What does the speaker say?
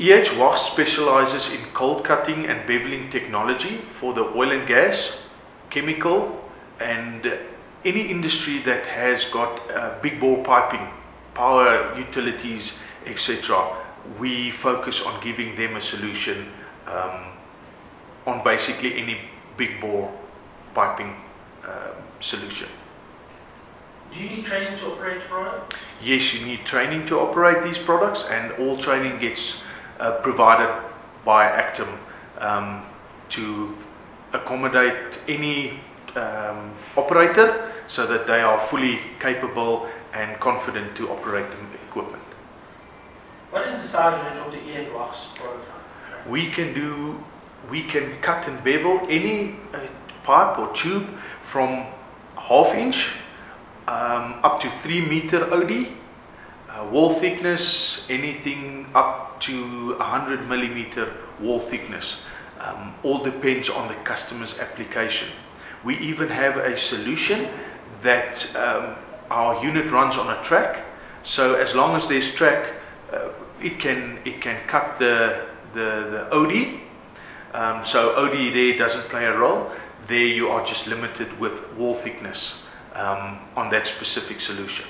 EH Wachs specializes in cold cutting and beveling technology for the oil and gas, chemical, and any industry that has got uh, big bore piping, power utilities, etc. We focus on giving them a solution um, on basically any big bore piping uh, solution. Do you need training to operate a product? Yes, you need training to operate these products, and all training gets uh, provided by Actum um, to accommodate any um, operator so that they are fully capable and confident to operate the equipment. What is the size range of the Wachs product? We can do, we can cut and bevel any uh, pipe or tube from half inch um, up to 3 meter OD wall thickness, anything up to 100 millimeter wall thickness. Um, all depends on the customer's application. We even have a solution that um, our unit runs on a track. So as long as there's track, uh, it can it can cut the the, the OD. Um, so OD there doesn't play a role. There you are just limited with wall thickness um, on that specific solution.